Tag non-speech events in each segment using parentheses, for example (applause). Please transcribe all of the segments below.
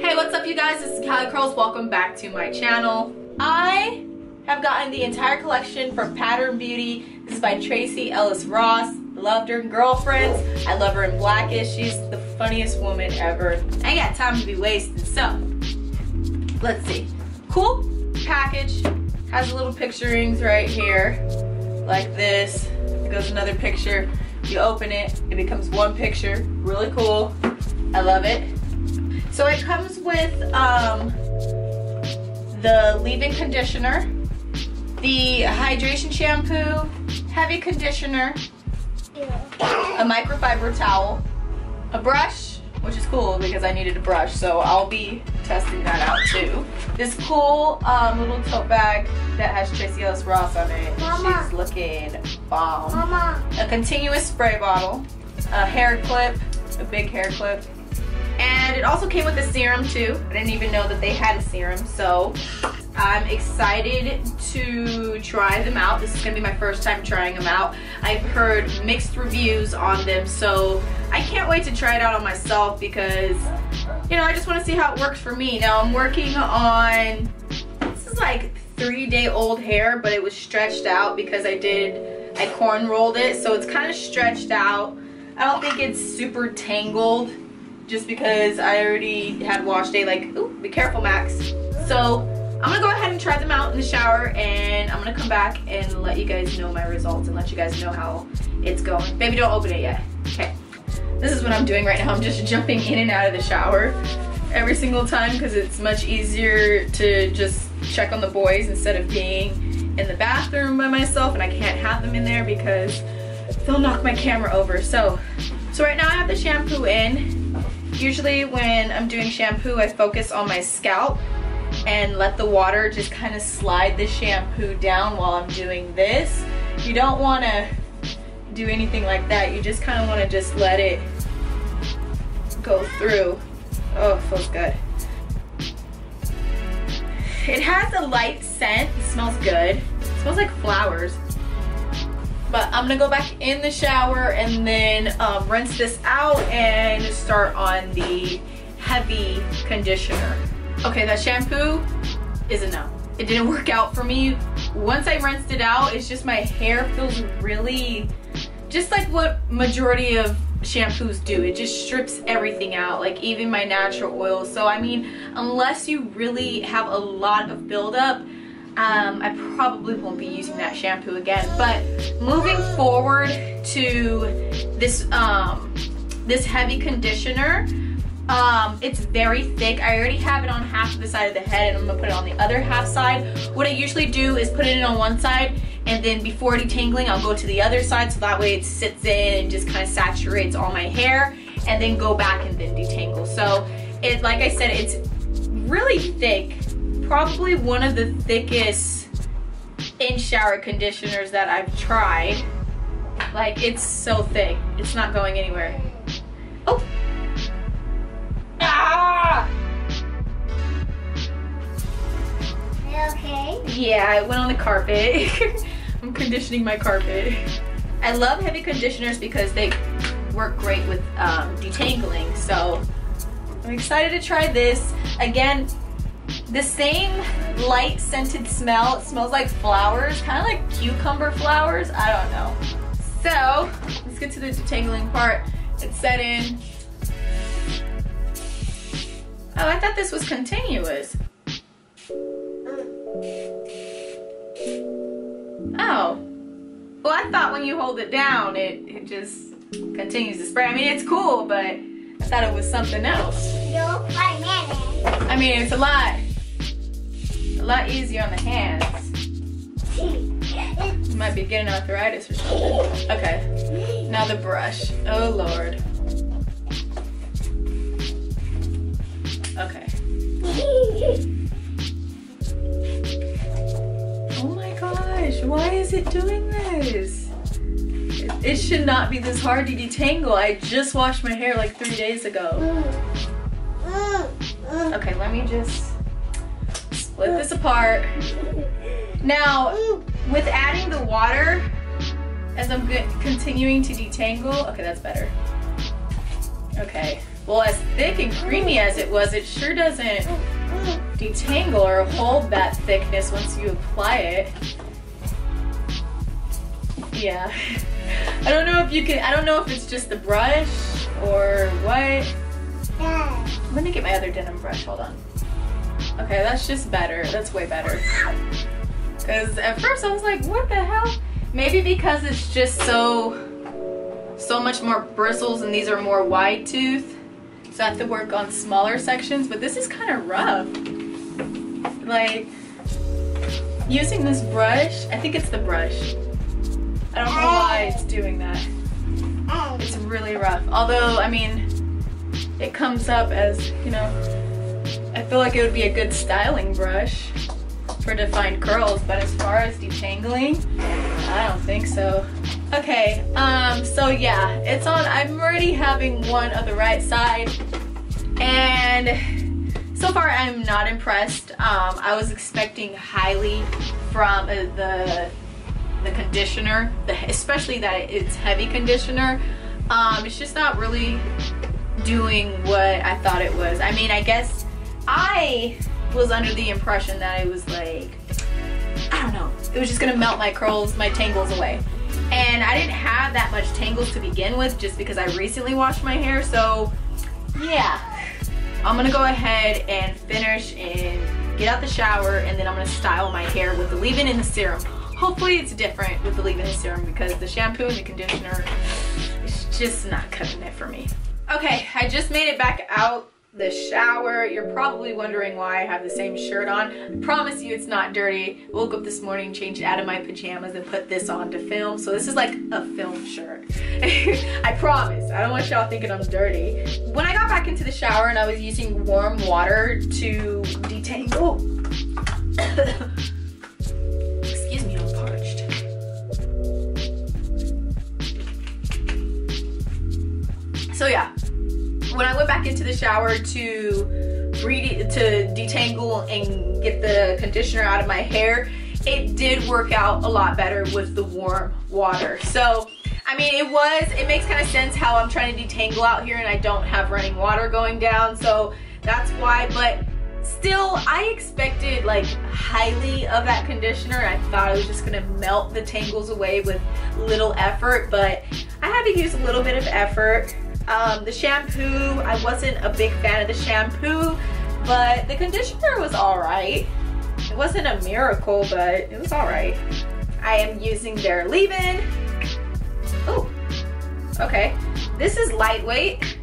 Hey, what's up you guys? This is Cali Curls. Welcome back to my channel. I have gotten the entire collection from Pattern Beauty. This is by Tracee Ellis Ross. Loved her in Girlfriends. I love her in Blackish. She's the funniest woman ever. I ain't got time to be wasting, so let's see. Cool package. Has a little picturings right here, like this. Goes another picture. You open it, it becomes one picture. Really cool. I love it. So it comes with um, the leave-in conditioner, the hydration shampoo, heavy conditioner, a microfiber towel, a brush, which is cool because I needed a brush, so I'll be testing that out too. This cool um, little tote bag that has Tracee Ellis Ross on it. Mama. She's looking bomb. Mama. A continuous spray bottle, a hair clip, a big hair clip, and it also came with a serum too. I didn't even know that they had a serum, so I'm excited to try them out. This is gonna be my first time trying them out. I've heard mixed reviews on them, so I can't wait to try it out on myself because, you know, I just wanna see how it works for me. Now I'm working on, this is like three day old hair, but it was stretched out because I did, I corn rolled it, so it's kind of stretched out. I don't think it's super tangled just because I already had wash day like, ooh, be careful Max. So I'm gonna go ahead and try them out in the shower and I'm gonna come back and let you guys know my results and let you guys know how it's going. Baby, don't open it yet. Okay. This is what I'm doing right now. I'm just jumping in and out of the shower every single time because it's much easier to just check on the boys instead of being in the bathroom by myself and I can't have them in there because they'll knock my camera over. So, so right now I have the shampoo in. Usually when I'm doing shampoo, I focus on my scalp and let the water just kind of slide the shampoo down while I'm doing this. You don't want to do anything like that. You just kind of want to just let it go through. Oh, feels good. It has a light scent. It smells good. It smells like flowers. But I'm gonna go back in the shower and then um, rinse this out and start on the heavy conditioner. Okay, that shampoo is a no. It didn't (laughs) work out for me. Once I rinsed it out, it's just my hair feels really, just like what majority of shampoos do. It just strips everything out, like even my natural oils. So I mean, unless you really have a lot of buildup, um, I probably won't be using that shampoo again. But moving forward to this um, this heavy conditioner, um, it's very thick. I already have it on half of the side of the head and I'm gonna put it on the other half side. What I usually do is put it in on one side and then before detangling, I'll go to the other side so that way it sits in and just kind of saturates all my hair and then go back and then detangle. So it, like I said, it's really thick. Probably one of the thickest in shower conditioners that I've tried. Like it's so thick. It's not going anywhere. Oh, Ah! Okay. Yeah, I went on the carpet. (laughs) I'm conditioning my carpet. I love heavy conditioners because they work great with um, detangling. So I'm excited to try this. Again, the same light scented smell. It smells like flowers, kind of like cucumber flowers. I don't know. So let's get to the detangling part. It's set in. Oh, I thought this was continuous. Oh. Well, I thought when you hold it down, it, it just continues to spray. I mean, it's cool, but I thought it was something else. I mean, it's a lot, a lot easier on the hands. You might be getting arthritis or something. Okay, now the brush. Oh, Lord. Okay. Oh my gosh, why is it doing this? It should not be this hard to detangle. I just washed my hair like three days ago. Uh. Okay, let me just split this apart. Now, with adding the water, as I'm continuing to detangle, okay, that's better. Okay, well, as thick and creamy as it was, it sure doesn't detangle or hold that thickness once you apply it. Yeah. (laughs) I don't know if you can, I don't know if it's just the brush or what. I'm gonna get my other Denman brush, hold on. Okay, that's just better. That's way better. Because at first I was like, what the hell? Maybe because it's just so, so much more bristles and these are more wide tooth. So I have to work on smaller sections, but this is kind of rough. Like, using this brush, I think it's the brush. I don't know why it's doing that. It's really rough. Although, I mean, it comes up as, you know, I feel like it would be a good styling brush for defined curls, but as far as detangling, I don't think so. Okay, um, so yeah, it's on, I'm already having one of the right side, and so far I'm not impressed. Um, I was expecting highly from uh, the the conditioner, the, especially that it's heavy conditioner. Um, it's just not really doing what I thought it was. I mean, I guess I was under the impression that it was like, I don't know, it was just gonna melt my curls, my tangles away. And I didn't have that much tangles to begin with just because I recently washed my hair, so yeah. I'm gonna go ahead and finish and get out the shower and then I'm gonna style my hair with the leave-in and the serum. Hopefully it's different with the leave-in and the serum because the shampoo and the conditioner is just not cutting it for me. Okay, I just made it back out the shower. You're probably wondering why I have the same shirt on. I promise you it's not dirty. Woke up this morning, changed out of my pajamas and put this on to film. So this is like a film shirt. (laughs) I promise. I don't want y'all thinking I'm dirty. When I got back into the shower and I was using warm water to detangle, So yeah, when I went back into the shower to re- to detangle and get the conditioner out of my hair, it did work out a lot better with the warm water. So, I mean, it was, it makes kind of sense how I'm trying to detangle out here and I don't have running water going down. So that's why, but still, I expected like highly of that conditioner. I thought it was just gonna melt the tangles away with little effort, but I had to use a little bit of effort. Um, the shampoo, I wasn't a big fan of the shampoo, but the conditioner was all right. It wasn't a miracle, but it was all right. I am using their leave-in. Oh, okay. This is lightweight.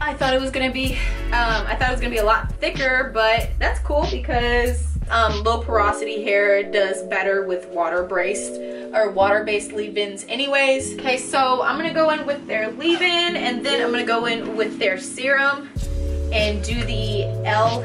I thought it was gonna be, um, I thought it was gonna be a lot thicker, but that's cool because um, low porosity hair does better with water based or water based leave-ins anyways. Okay, so I'm gonna go in with their leave-in and then I'm gonna go in with their serum and do the L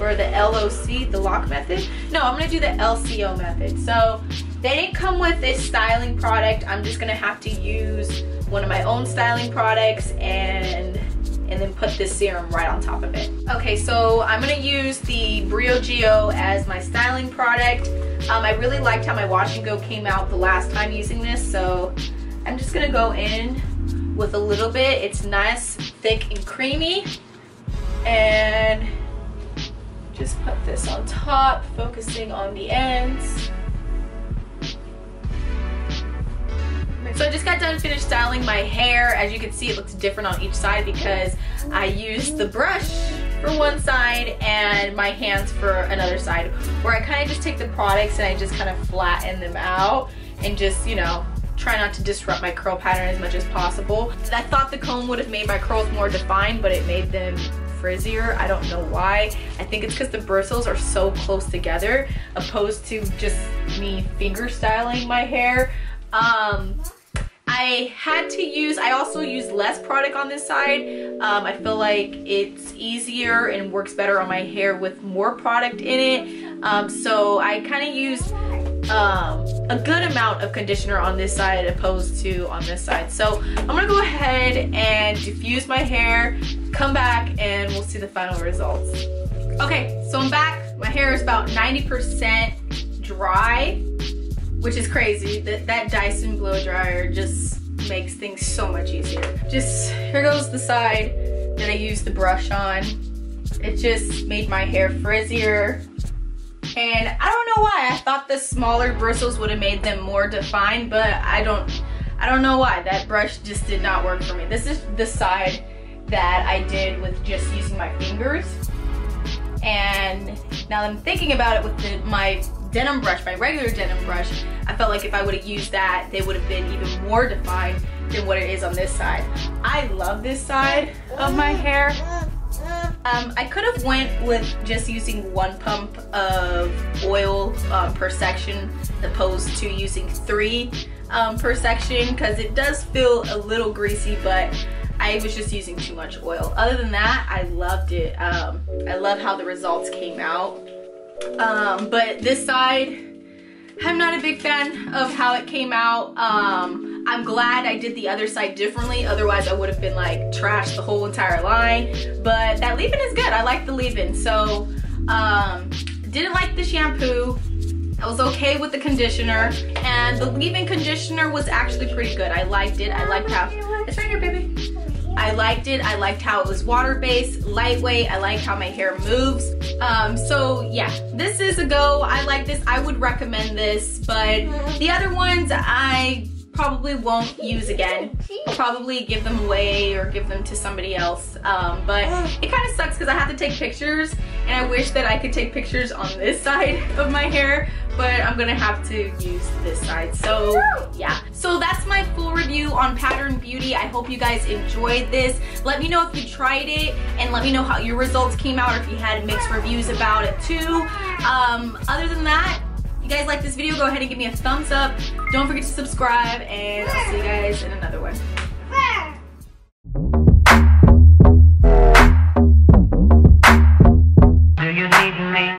or the LOC, the lock method. No, I'm gonna do the LCO method. So they didn't come with this styling product. I'm just gonna have to use one of my own styling products and and then put this serum right on top of it. Okay, so I'm gonna use the Briogeo as my styling product. Um, I really liked how my wash and go came out the last time using this, so I'm just gonna go in with a little bit. It's nice, thick, and creamy. And just put this on top, focusing on the ends. So I just got done finished styling my hair. As you can see, it looks different on each side because I used the brush for one side and my hands for another side, where I kind of just take the products and I just kind of flatten them out and just, you know, try not to disrupt my curl pattern as much as possible. I thought the comb would have made my curls more defined, but it made them frizzier. I don't know why. I think it's because the bristles are so close together opposed to just me finger styling my hair. Um, I had to use, I also use less product on this side. Um, I feel like it's easier and works better on my hair with more product in it. Um, so I kind of used um, a good amount of conditioner on this side opposed to on this side. So I'm gonna go ahead and diffuse my hair, come back and we'll see the final results. Okay, so I'm back. My hair is about 90% dry which is crazy. That, that Dyson blow dryer just makes things so much easier. Just, here goes the side that I used the brush on. It just made my hair frizzier. And I don't know why, I thought the smaller bristles would have made them more defined, but I don't, I don't know why. That brush just did not work for me. This is the side that I did with just using my fingers. And now I'm thinking about it with the, my Denman brush, my regular Denman brush, I felt like if I would have used that, they would have been even more defined than what it is on this side. I love this side of my hair. Um, I could have went with just using one pump of oil um, per section opposed to using three um, per section because it does feel a little greasy, but I was just using too much oil. Other than that, I loved it. Um, I love how the results came out. Um, but this side, I'm not a big fan of how it came out. Um, I'm glad I did the other side differently. Otherwise, I would have been like trashed the whole entire line. But that leave-in is good. I like the leave-in. So, um, didn't like the shampoo. I was okay with the conditioner. And the leave-in conditioner was actually pretty good. I liked it. I liked how... It's right here, baby. I liked it. I liked how it was water-based, lightweight. I liked how my hair moves. Um, so yeah, this is a go. I like this. I would recommend this, but the other ones I probably won't use again. I'll probably give them away or give them to somebody else. Um, but it kind of sucks because I have to take pictures and I wish that I could take pictures on this (laughs) side of my hair, but I'm gonna have to use this side. So yeah, so that's my full review on Pattern Beauty. I hope you guys enjoyed this. Let me know if you tried it and let me know how your results came out or if you had mixed reviews about it too. Um, other than that, you guys like this video, go ahead and give me a thumbs up. Don't forget to subscribe, and I'll see you guys in another one.